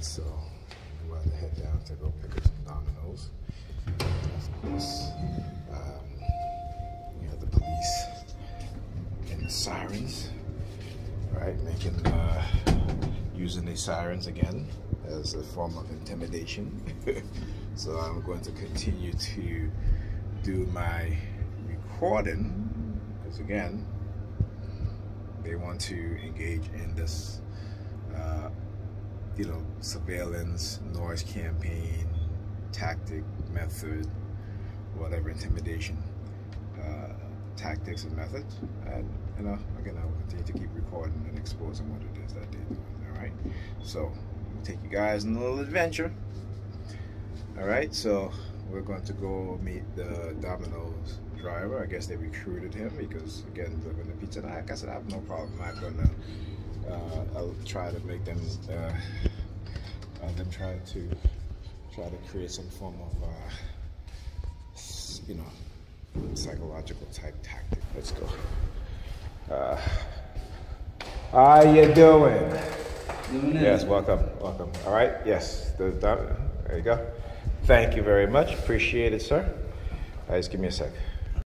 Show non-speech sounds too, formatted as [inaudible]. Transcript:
so I'm about to head down to go pick up some Domino's. Of course, um, you the police and the sirens, right? Making, uh, using the sirens again as a form of intimidation. [laughs] so I'm going to continue to do my recording because again, they want to engage in you know, surveillance, noise campaign, tactic, method, whatever intimidation uh, tactics and methods. And, you know, again, I will continue to keep recording and exposing what it is that they're doing. All right. So, we take you guys on a little adventure. All right. So, we're going to go meet the Domino's driver. I guess they recruited him because, again, living in Pizza Like I said, I have no problem. I'm going to I'll try to make them, uh, uh, them try to try to create some form of, uh, you know, psychological type tactic. Let's go. Uh, how you doing? Yes, welcome, welcome. All right, yes, the, there you go. Thank you very much. Appreciate it, sir. All right, just give me a sec.